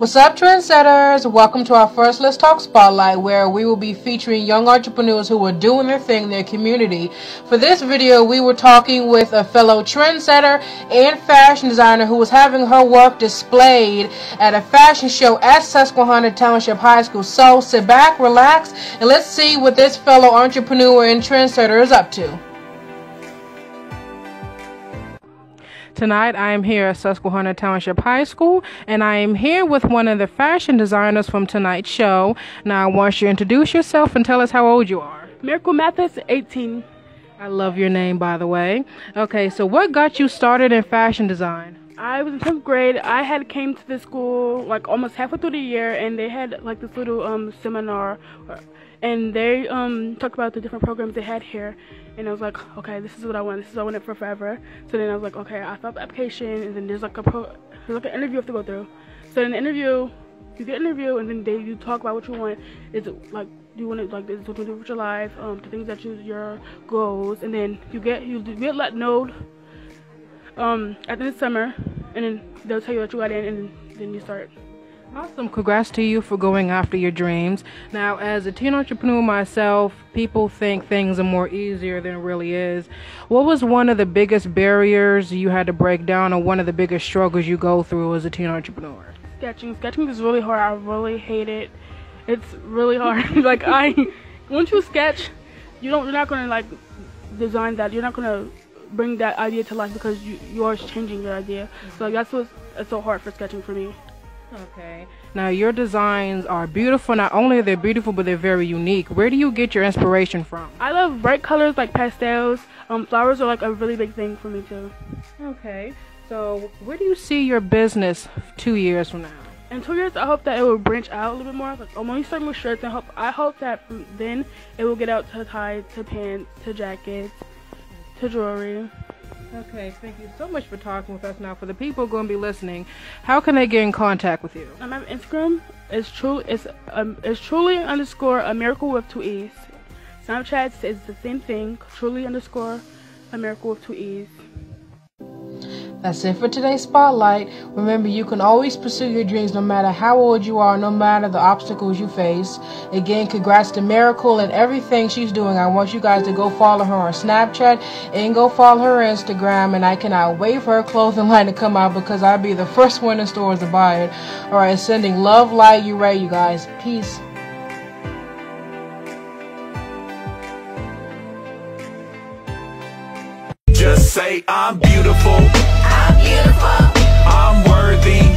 What's up, trendsetters? Welcome to our first Let's Talk Spotlight, where we will be featuring young entrepreneurs who are doing their thing in their community. For this video, we were talking with a fellow trendsetter and fashion designer who was having her work displayed at a fashion show at Susquehanna Township High School. So sit back, relax, and let's see what this fellow entrepreneur and trendsetter is up to. Tonight I am here at Susquehanna Township High School and I am here with one of the fashion designers from tonight's show. Now I want you to introduce yourself and tell us how old you are. Miracle Mathis, 18. I love your name by the way. Okay, so what got you started in fashion design? I was in 10th grade. I had came to this school like almost halfway through the year and they had like this little um seminar and they um talked about the different programs they had here and I was like, okay, this is what I want. This is what I wanted for forever. So then I was like, okay, I filled the application, and then there's like a pro, there's like an interview you have to go through. So in the interview, you get an interview, and then they you talk about what you want. Is it like do you want to like this is what you do with your life, um, the things that you your goals, and then you get you get let know um at the end of summer, and then they'll tell you that you got in, and then, then you start. Awesome. Congrats to you for going after your dreams. Now, as a teen entrepreneur myself, people think things are more easier than it really is. What was one of the biggest barriers you had to break down or one of the biggest struggles you go through as a teen entrepreneur? Sketching. Sketching is really hard. I really hate it. It's really hard. like I once you sketch, you don't you're not gonna like design that. You're not gonna bring that idea to life because you you are changing your idea. So like, that's what's so hard for sketching for me. Okay. Now your designs are beautiful. Not only are they beautiful, but they're very unique. Where do you get your inspiration from? I love bright colors like pastels. Um, flowers are like a really big thing for me too. Okay. So where do you see your business two years from now? In two years, I hope that it will branch out a little bit more. Like I'm only starting with shirts, and hope I hope that then it will get out to ties, to pants, to jackets, to jewelry. Okay, thank you so much for talking with us. Now, for the people going to be listening, how can they get in contact with you? Um, my Instagram is true. It's um, it's truly underscore a miracle with two e's. Snapchat is the same thing. Truly underscore a miracle with two e's. That's it for today's spotlight. Remember, you can always pursue your dreams no matter how old you are, no matter the obstacles you face. Again, congrats to Miracle and everything she's doing. I want you guys to go follow her on Snapchat and go follow her Instagram. And I cannot wait for her clothing line to come out because I'll be the first one in stores to buy it. All right, sending love, light, you ready, you guys. Peace. Just say I'm beautiful. I'm worthy.